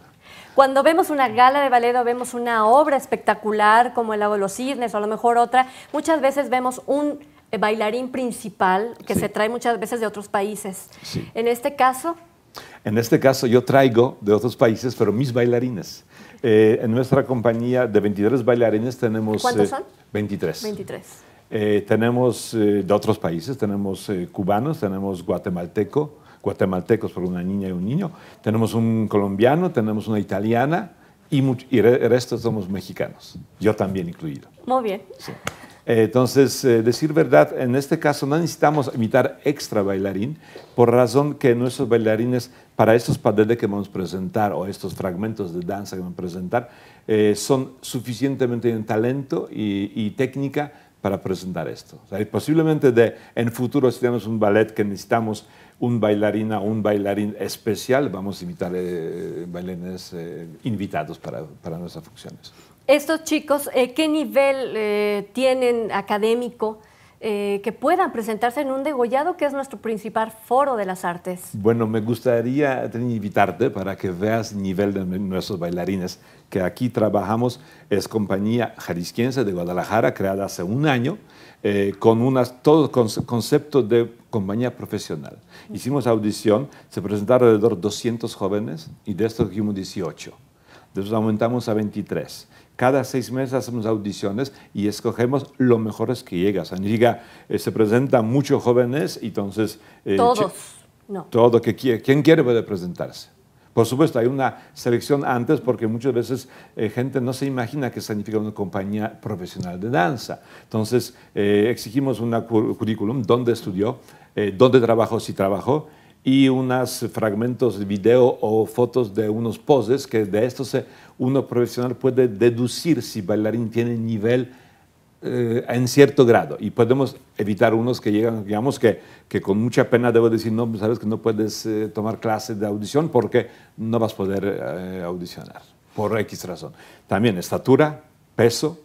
Cuando vemos una gala de ballet o vemos una obra espectacular como El Lago de los Cisnes o a lo mejor otra, muchas veces vemos un bailarín principal que se trae muchas veces de otros países. En este caso... En este caso yo traigo de otros países, pero mis bailarines. Eh, en nuestra compañía de 23 bailarines tenemos... ¿Cuántos son? 23. 23. Eh, tenemos de otros países, tenemos cubanos, tenemos guatemalteco, guatemaltecos por una niña y un niño, tenemos un colombiano, tenemos una italiana y, y el resto somos mexicanos, yo también incluido. Muy bien. Entonces, eh, decir verdad, en este caso no necesitamos imitar extra bailarín, por razón que nuestros bailarines, para estos padeles que vamos a presentar o estos fragmentos de danza que vamos a presentar, eh, son suficientemente en talento y, y técnica para presentar esto. posiblemente de, en futuro, si tenemos un ballet que necesitamos un bailarina o un bailarín especial, vamos a invitar eh, bailarines eh, invitados para, para, nuestras funciones. Estos chicos, eh, ¿qué nivel eh, tienen académico? que puedan presentarse en un degollado, que es nuestro principal foro de las artes. Bueno, me gustaría invitarte para que veas el nivel de nuestros bailarines, que aquí trabajamos, es compañía jalisquiense de Guadalajara, creada hace un año, eh, con unas, todo concepto de compañía profesional. Hicimos audición, se presentaron alrededor de 200 jóvenes y de estos dijimos 18. Entonces aumentamos a 23. Cada seis meses hacemos audiciones y escogemos lo mejores que llega. San Liga eh, se presentan muchos jóvenes, entonces... Eh, Todos, no. Todo que quiere, quien quiere puede presentarse. Por supuesto, hay una selección antes porque muchas veces eh, gente no se imagina qué significa una compañía profesional de danza. Entonces, eh, exigimos un currículum, dónde estudió, eh, dónde trabajó, si trabajó, y unos fragmentos de video o fotos de unos poses que de estos uno profesional puede deducir si bailarín tiene nivel eh, en cierto grado y podemos evitar unos que llegan, digamos que, que con mucha pena debo decir, no, sabes que no puedes eh, tomar clases de audición porque no vas a poder eh, audicionar, por X razón. También estatura, peso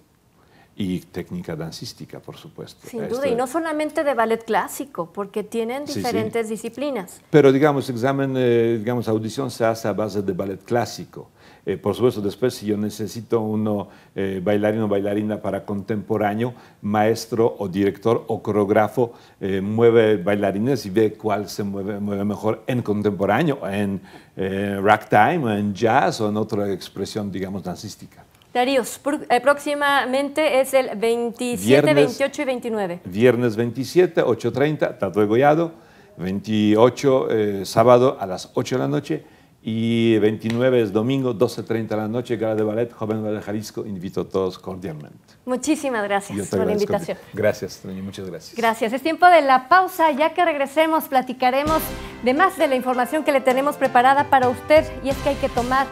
y técnica dancística, por supuesto. Sin duda, y no solamente de ballet clásico, porque tienen diferentes disciplinas. Pero digamos, examen, digamos, audición se hace a base de ballet clásico. Eh, por supuesto, después si yo necesito uno eh, bailarino o bailarina para contemporáneo, maestro o director o coreógrafo eh, mueve bailarines y ve cuál se mueve, mueve mejor en contemporáneo, en ragtime, en jazz o en otra expresión, digamos, dancística. Daríos, próximamente es el 27, 28 y 29. Viernes 27, 8.30, Tato de Gollado, 28, sábado a las 8 de la noche y 29 es domingo, 12.30 de la noche, Gala de Ballet, Joven de Jalisco. Invito a todos cordialmente. Muchísimas gracias por la invitación. Gracias, Toño, muchas gracias. Gracias. Es tiempo de la pausa. Ya que regresemos, platicaremos de más de la información que le tenemos preparada para usted. Y es que hay que tomar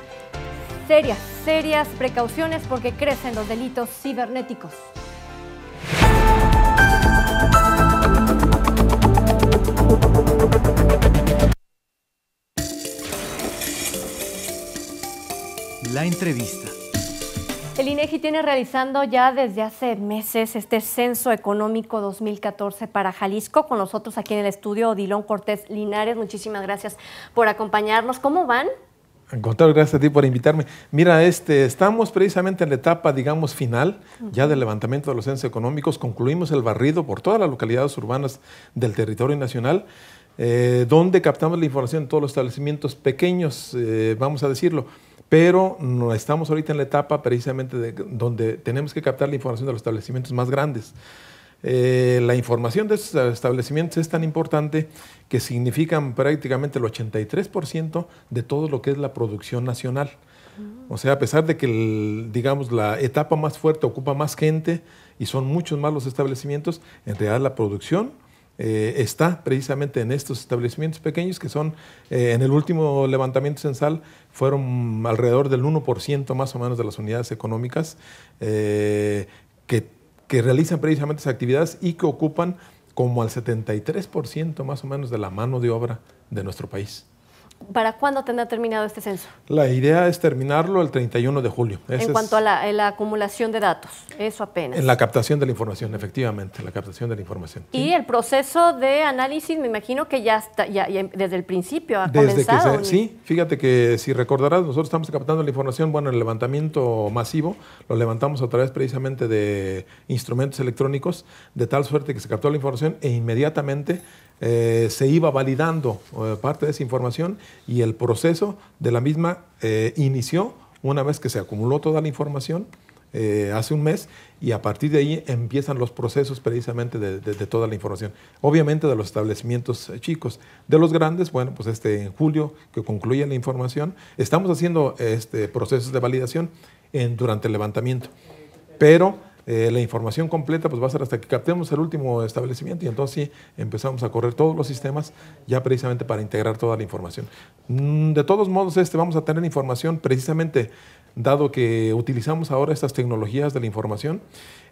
serias, serias precauciones porque crecen los delitos cibernéticos. La entrevista. El INEGI tiene realizando ya desde hace meses este censo económico 2014 para Jalisco. Con nosotros aquí en el estudio Odilón Cortés Linares. Muchísimas gracias por acompañarnos. ¿Cómo van? Contrario, gracias a ti por invitarme. Mira, este, estamos precisamente en la etapa, digamos, final ya del levantamiento de los censos económicos. Concluimos el barrido por todas las localidades urbanas del territorio nacional, eh, donde captamos la información en todos los establecimientos pequeños, eh, vamos a decirlo pero no estamos ahorita en la etapa precisamente de, donde tenemos que captar la información de los establecimientos más grandes. Eh, la información de estos establecimientos es tan importante que significan prácticamente el 83% de todo lo que es la producción nacional. O sea, a pesar de que, digamos, la etapa más fuerte ocupa más gente y son muchos más los establecimientos, en realidad la producción eh, está precisamente en estos establecimientos pequeños que son, eh, en el último levantamiento censal, fueron alrededor del 1% más o menos de las unidades económicas que, que realizan precisamente esas actividades y que ocupan como al 73% más o menos de la mano de obra de nuestro país. ¿Para cuándo tendrá terminado este censo? La idea es terminarlo el 31 de julio. en cuanto a la, acumulación de datos, eso apenas. En la captación de la información, efectivamente, la captación de la información. Y el proceso de análisis, me imagino que ya está, ya, desde el principio ha desde comenzado. Que sí, fíjate que si recordarás, nosotros estamos captando la información, bueno, el levantamiento masivo, lo levantamos a través precisamente de instrumentos electrónicos, de tal suerte que se captó la información e inmediatamente eh, se iba validando eh, parte de esa información y el proceso de la misma eh, inició una vez que se acumuló toda la información hace un mes y a partir de ahí empiezan los procesos precisamente de, toda la información. Obviamente de los establecimientos chicos, de los grandes, bueno, pues este en julio que concluye la información, estamos haciendo este procesos de validación durante el levantamiento, pero eh, la información completa pues va a ser hasta que captemos el último establecimiento y entonces sí empezamos a correr todos los sistemas ya precisamente para integrar toda la información. Mm, de todos modos, este, vamos a tener información precisamente dado que utilizamos ahora estas tecnologías de la información.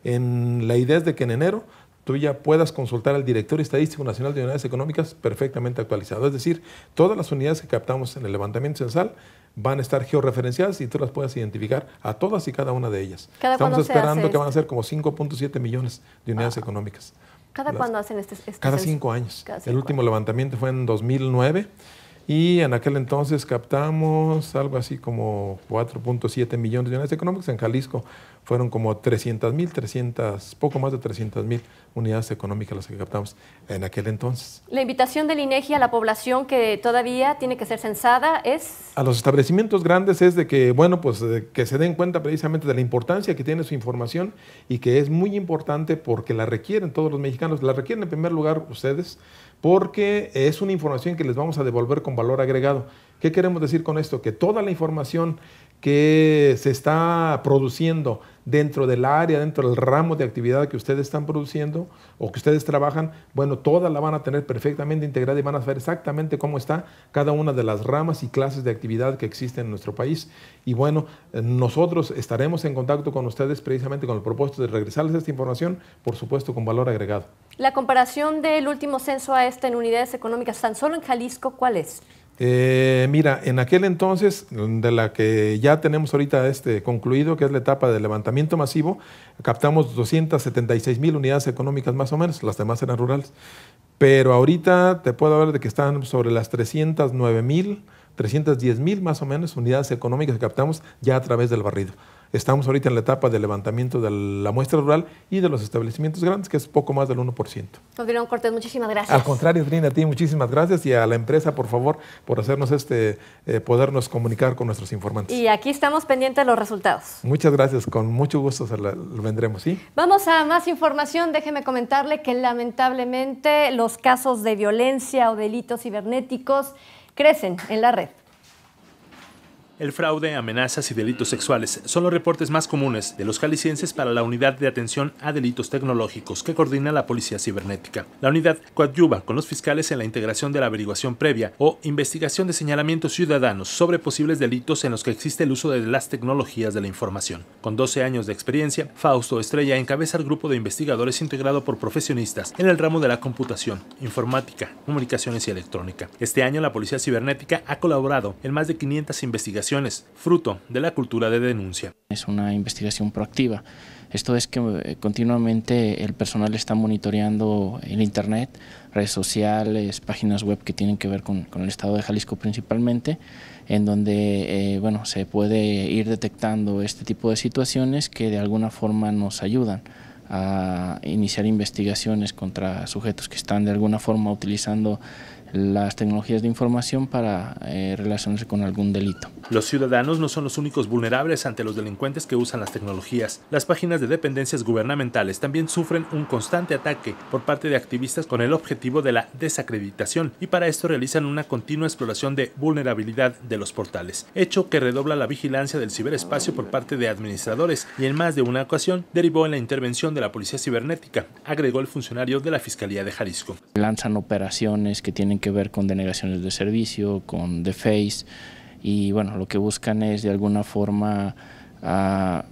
En, la idea es de que en enero tú ya puedas consultar al Directorio Estadístico Nacional de Unidades Económicas perfectamente actualizado. Es decir, todas las unidades que captamos en el levantamiento censal van a estar georreferenciadas y tú las puedes identificar a todas y cada una de ellas. Estamos esperando que van a ser como 5.7 millones de unidades económicas. ¿Cada cuándo hacen este, este Cada cinco años. el último levantamiento fue en 2009 y en aquel entonces captamos algo así como 4.7 millones de unidades económicas. En Jalisco fueron como 300 mil, 300, poco más de 300 mil unidades económicas las que captamos en aquel entonces. La invitación del INEGI a la población que todavía tiene que ser censada es... A los establecimientos grandes es de que, bueno, pues que se den cuenta precisamente de la importancia que tiene su información y que es muy importante porque la requieren todos los mexicanos, la requieren en primer lugar ustedes, porque es una información que les vamos a devolver con valor agregado. ¿Qué queremos decir con esto? Que toda la información que se está produciendo dentro del área, dentro del ramo de actividad que ustedes están produciendo o que ustedes trabajan, bueno, toda la van a tener perfectamente integrada y van a saber exactamente cómo está cada una de las ramas y clases de actividad que existen en nuestro país. Y bueno, nosotros estaremos en contacto con ustedes precisamente con el propósito de regresarles esta información, por supuesto con valor agregado. La comparación del último censo a este en unidades económicas, tan solo en Jalisco, ¿cuál es? Eh, mira, en aquel entonces, de la que ya tenemos ahorita este concluido, que es la etapa de levantamiento masivo, captamos 276 mil unidades económicas más o menos, las demás eran rurales. Pero ahorita te puedo hablar de que están sobre las 309 mil, 310 mil más o menos unidades económicas que captamos ya a través del barrido. Estamos ahorita en la etapa de levantamiento de la muestra rural y de los establecimientos grandes, que es poco más del 1%. Rodrigo Cortés, muchísimas gracias. Al contrario, Trina, a ti muchísimas gracias y a la empresa, por favor, por hacernos este, eh, podernos comunicar con nuestros informantes. Y aquí estamos pendientes de los resultados. Muchas gracias, con mucho gusto se lo vendremos, ¿sí? Vamos a más información. Déjeme comentarle que lamentablemente los casos de violencia o delitos cibernéticos crecen en la red. El fraude, amenazas y delitos sexuales son los reportes más comunes de los jaliscienses para la Unidad de Atención a Delitos Tecnológicos que coordina la Policía Cibernética. La unidad coadyuva con los fiscales en la integración de la averiguación previa o investigación de señalamientos ciudadanos sobre posibles delitos en los que existe el uso de las tecnologías de la información. Con 12 años de experiencia, Fausto Estrella encabeza el grupo de investigadores integrado por profesionistas en el ramo de la computación, informática, comunicaciones y electrónica. Este año la Policía Cibernética ha colaborado en más de 500 investigaciones fruto de la cultura de denuncia. Es una investigación proactiva. Esto es que eh, continuamente el personal está monitoreando el Internet, redes sociales, páginas web que tienen que ver con, el estado de Jalisco principalmente, en donde eh, bueno, se puede ir detectando este tipo de situaciones que de alguna forma nos ayudan a iniciar investigaciones contra sujetos que están de alguna forma utilizando las tecnologías de información para eh, relacionarse con algún delito. Los ciudadanos no son los únicos vulnerables ante los delincuentes que usan las tecnologías. Las páginas de dependencias gubernamentales también sufren un constante ataque por parte de activistas con el objetivo de la desacreditación y para esto realizan una continua exploración de vulnerabilidad de los portales, hecho que redobla la vigilancia del ciberespacio por parte de administradores y en más de una ocasión derivó en la intervención de la Policía Cibernética, agregó el funcionario de la Fiscalía de Jalisco. Lanzan operaciones que tienen que ver con denegaciones de servicio, con Face y bueno, lo que buscan es de alguna forma ah,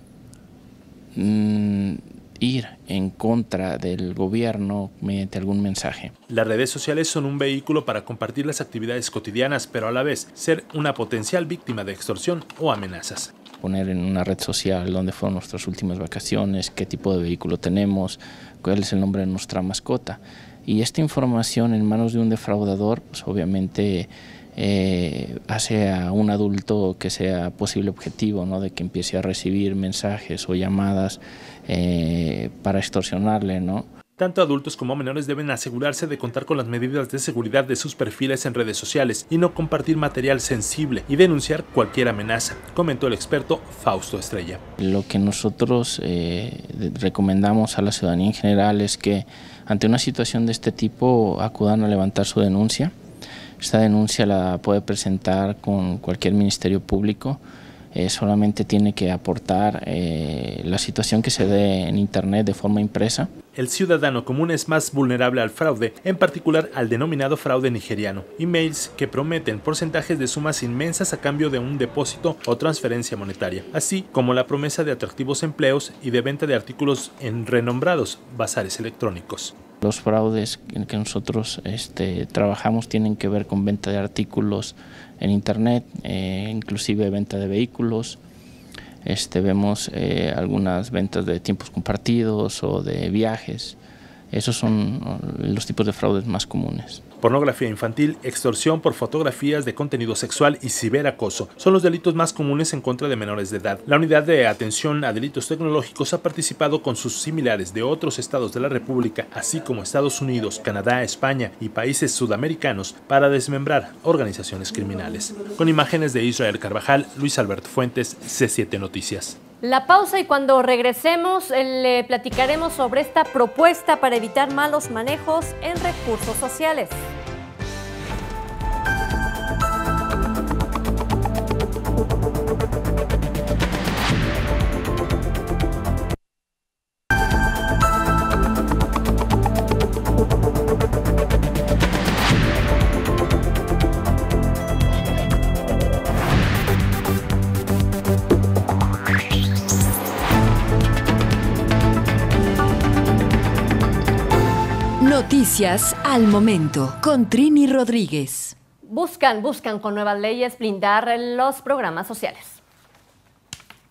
mm, ir en contra del gobierno mediante algún mensaje. Las redes sociales son un vehículo para compartir las actividades cotidianas, pero a la vez ser una potencial víctima de extorsión o amenazas. Poner en una red social dónde fueron nuestras últimas vacaciones, qué tipo de vehículo tenemos, cuál es el nombre de nuestra mascota. Y esta información en manos de un defraudador, pues obviamente eh, hace a un adulto que sea posible objetivo, ¿no? de que empiece a recibir mensajes o llamadas eh, para extorsionarle, ¿no? Tanto adultos como menores deben asegurarse de contar con las medidas de seguridad de sus perfiles en redes sociales y no compartir material sensible y denunciar cualquier amenaza, comentó el experto Fausto Estrella. Lo que nosotros eh, recomendamos a la ciudadanía en general es que ante una situación de este tipo acudan a levantar su denuncia. Esta denuncia la puede presentar con cualquier ministerio público eh, solamente tiene que aportar eh, la situación que se dé en Internet de forma impresa. El ciudadano común es más vulnerable al fraude, en particular al denominado fraude nigeriano, emails que prometen porcentajes de sumas inmensas a cambio de un depósito o transferencia monetaria, así como la promesa de atractivos empleos y de venta de artículos en renombrados bazares electrónicos. Los fraudes en que nosotros este, trabajamos tienen que ver con venta de artículos en internet, eh, inclusive venta de vehículos. Este, vemos eh, algunas ventas de tiempos compartidos o de viajes. Esos son los tipos de fraudes más comunes. Pornografía infantil, extorsión por fotografías de contenido sexual y ciberacoso son los delitos más comunes en contra de menores de edad. La Unidad de Atención a Delitos Tecnológicos ha participado con sus similares de otros estados de la República, así como Estados Unidos, Canadá, España y países sudamericanos, para desmembrar organizaciones criminales. Con imágenes de Israel Carvajal, Luis Alberto Fuentes, C7 Noticias. La pausa y cuando regresemos eh, le platicaremos sobre esta propuesta para evitar malos manejos en recursos sociales. Noticias al momento con Trini Rodríguez. Buscan, buscan con nuevas leyes blindar los programas sociales.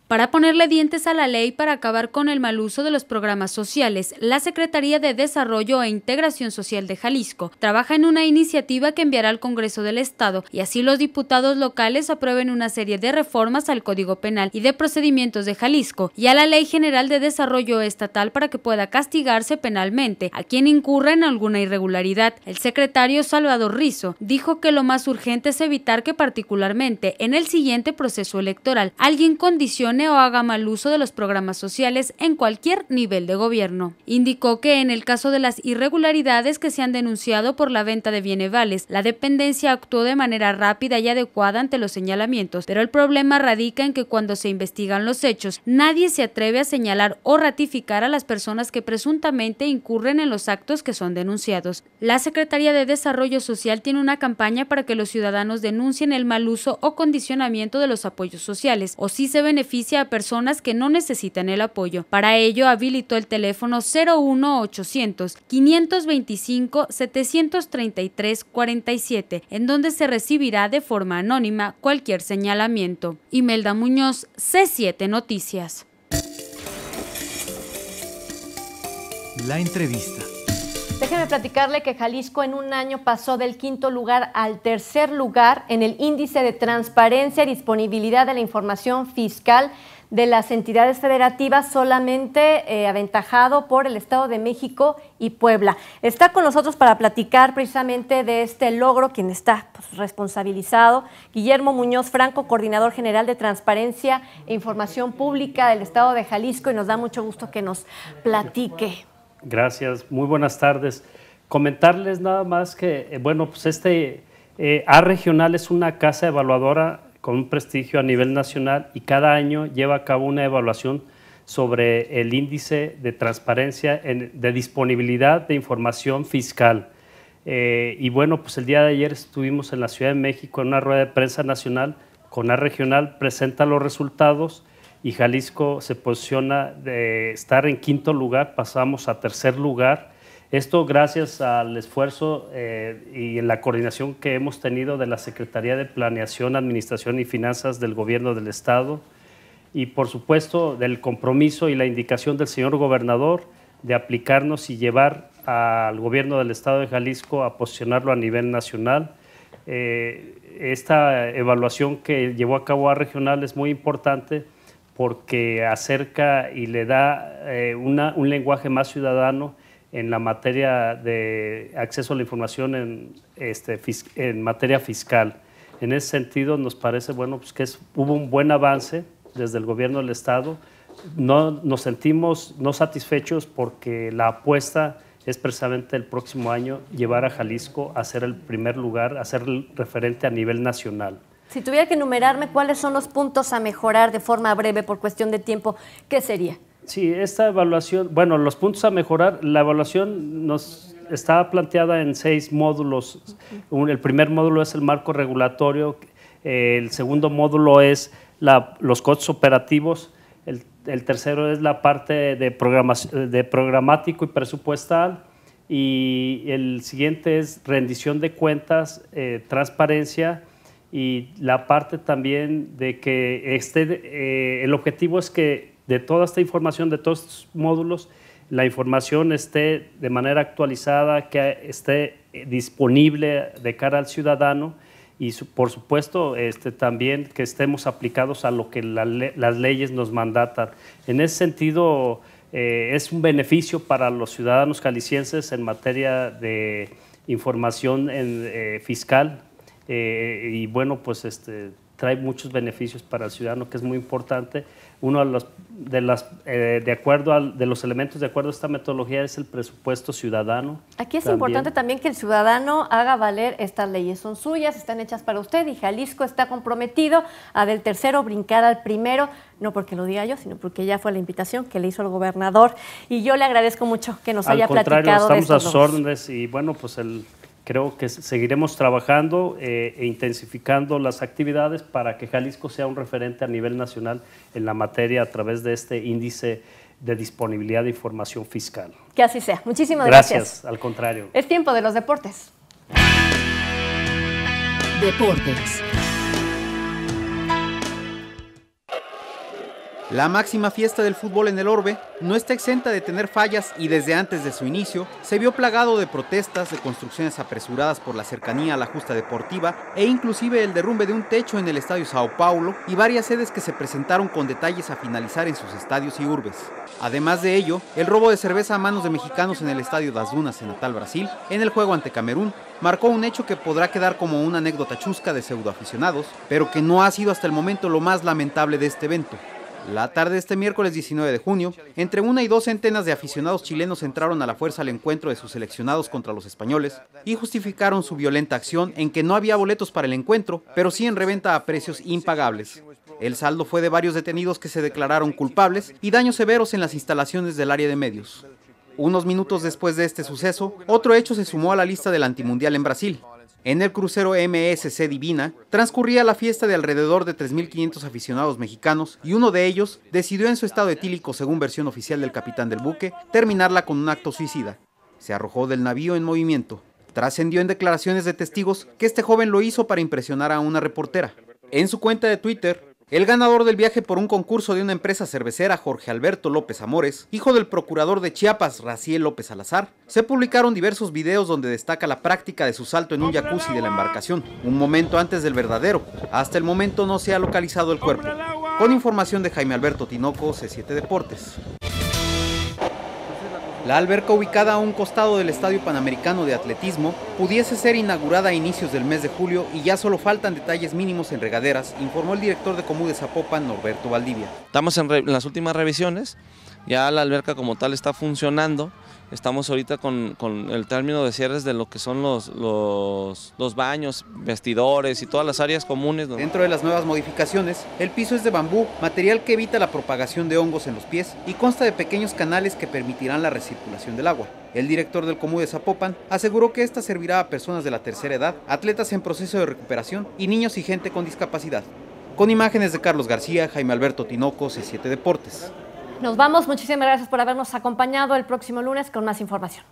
Para ponerle dientes a la ley para acabar con el mal uso de los programas sociales, la Secretaría de Desarrollo e Integración Social de Jalisco trabaja en una iniciativa que enviará al Congreso del Estado y así los diputados locales aprueben una serie de reformas al Código Penal y de Procedimientos de Jalisco y a la Ley General de Desarrollo Estatal para que pueda castigarse penalmente a quien incurra en alguna irregularidad. El secretario Salvador Rizo dijo que lo más urgente es evitar que particularmente en el siguiente proceso electoral alguien condicione o haga mal uso de los programas sociales en cualquier nivel de gobierno. Indicó que en el caso de las irregularidades que se han denunciado por la venta de bienevales, la dependencia actuó de manera rápida y adecuada ante los señalamientos, pero el problema radica en que cuando se investigan los hechos, nadie se atreve a señalar o ratificar a las personas que presuntamente incurren en los actos que son denunciados. La Secretaría de Desarrollo Social tiene una campaña para que los ciudadanos denuncien el mal uso o condicionamiento de los apoyos sociales o si se a personas que no necesitan el apoyo. Para ello habilitó el teléfono 01800 525 733 47 en donde se recibirá de forma anónima cualquier señalamiento. Imelda Muñoz, C7 Noticias. La entrevista. Déjeme platicarle que Jalisco en un año pasó del quinto lugar al tercer lugar en el índice de transparencia y disponibilidad de la información fiscal de las entidades federativas, solamente eh, aventajado por el Estado de México y Puebla. Está con nosotros para platicar precisamente de este logro, quien está pues, responsabilizado, Guillermo Muñoz Franco, coordinador general de Transparencia e Información Pública del Estado de Jalisco, y nos da mucho gusto que nos platique. Gracias, muy buenas tardes. Comentarles nada más que, eh, bueno, pues este eh, A Regional es una casa evaluadora con un prestigio a nivel nacional y cada año lleva a cabo una evaluación sobre el índice de transparencia, de disponibilidad de información fiscal. Eh, y bueno, pues el día de ayer estuvimos en la Ciudad de México en una rueda de prensa nacional, con A Regional presenta los resultados y Jalisco se posiciona de estar en quinto lugar, pasamos a tercer lugar. Esto gracias al esfuerzo eh, y en la coordinación que hemos tenido de la Secretaría de Planeación, Administración y Finanzas del Gobierno del Estado y por supuesto del compromiso y la indicación del señor gobernador de aplicarnos y llevar al Gobierno del Estado de Jalisco a posicionarlo a nivel nacional. Eh, esta evaluación que llevó a cabo a regional es muy importante porque acerca y le da eh, un lenguaje más ciudadano en la materia de acceso a la información en, este, en materia fiscal. En ese sentido, nos parece bueno pues, que hubo un buen avance desde el gobierno del Estado. No, nos sentimos no satisfechos porque la apuesta es precisamente el próximo año llevar a Jalisco a ser el primer lugar, a ser el referente a nivel nacional. Si tuviera que enumerarme cuáles son los puntos a mejorar de forma breve por cuestión de tiempo, ¿qué sería? Sí, esta evaluación, bueno, los puntos a mejorar, la evaluación nos está planteada en seis módulos. El primer módulo es el marco regulatorio, el segundo módulo es los costos operativos, el, tercero es la parte de, de programático y presupuestal, y el siguiente es rendición de cuentas, eh, transparencia, y la parte también de que esté, eh, el objetivo es que de toda esta información, de todos estos módulos, la información esté de manera actualizada, que esté disponible de cara al ciudadano y por supuesto este, también que estemos aplicados a lo que las leyes nos mandatan. En ese sentido, eh, es un beneficio para los ciudadanos calicienses en materia de información eh, fiscal, eh, y bueno, pues este, trae muchos beneficios para el ciudadano, que es muy importante. Uno de los, de las, eh, de acuerdo de los elementos de acuerdo a esta metodología es el presupuesto ciudadano. Aquí es importante también que el ciudadano haga valer estas leyes. Son suyas, están hechas para usted y Jalisco está comprometido a del tercero brincar al primero, no porque lo diga yo, sino porque ya fue la invitación que le hizo el gobernador. Y yo le agradezco mucho que nos haya platicado. Estamos a sus órdenes y bueno, pues el Creo que seguiremos trabajando eh, e intensificando las actividades para que Jalisco sea un referente a nivel nacional en la materia a través de este índice de disponibilidad de información fiscal. Que así sea. Muchísimas gracias. Gracias, al contrario. Es tiempo de los deportes. Deportes. La máxima fiesta del fútbol en el orbe no está exenta de tener fallas y desde antes de su inicio se vio plagado de protestas, de construcciones apresuradas por la cercanía a la justa deportiva e inclusive el derrumbe de un techo en el estadio Sao Paulo y varias sedes que se presentaron con detalles a finalizar en sus estadios y urbes. Además de ello, el robo de cerveza a manos de mexicanos en el estadio Das Dunas en Natal, Brasil, en el juego ante Camerún, marcó un hecho que podrá quedar como una anécdota chusca de pseudoaficionados, pero que no ha sido hasta el momento lo más lamentable de este evento La tarde de este miércoles 19 de junio, entre una y dos centenas de aficionados chilenos entraron a la fuerza al encuentro de sus seleccionados contra los españoles y justificaron su violenta acción en que no había boletos para el encuentro, pero sí en reventa a precios impagables. El saldo fue de varios detenidos que se declararon culpables y daños severos en las instalaciones del área de medios. Unos minutos después de este suceso, otro hecho se sumó a la lista del antimundial en Brasil. En el crucero MSC Divina transcurría la fiesta de alrededor de 3.500 aficionados mexicanos y uno de ellos decidió en su estado etílico, según versión oficial del capitán del buque, terminarla con un acto suicida. Se arrojó del navío en movimiento. Trascendió en declaraciones de testigos que este joven lo hizo para impresionar a una reportera. En su cuenta de Twitter, el ganador del viaje por un concurso de una empresa cervecera, Jorge Alberto López Amores, hijo del procurador de Chiapas, Raciel López Salazar, se publicaron diversos videos donde destaca la práctica de su salto en un jacuzzi de la embarcación, un momento antes del verdadero. Hasta el momento no se ha localizado el cuerpo. Con información de Jaime Alberto Tinoco, C7 Deportes. La alberca ubicada a un costado del Estadio Panamericano de Atletismo pudiese ser inaugurada a inicios del mes de julio y ya solo faltan detalles mínimos en regaderas, informó el director de Comú de Zapopan, Norberto Valdivia. Estamos en, en las últimas revisiones, ya la alberca como tal está funcionando, Estamos ahorita con, con, el término de cierres de lo que son los, los, baños, vestidores y todas las áreas comunes. Dentro de las nuevas modificaciones, el piso es de bambú, material que evita la propagación de hongos en los pies y consta de pequeños canales que permitirán la recirculación del agua. El director del Comú de Zapopan aseguró que esta servirá a personas de la tercera edad, atletas en proceso de recuperación y niños y gente con discapacidad. Con imágenes de Carlos García, Jaime Alberto Tinoco, C7 Deportes. Nos vamos. Muchísimas gracias por habernos acompañado el próximo lunes con más información.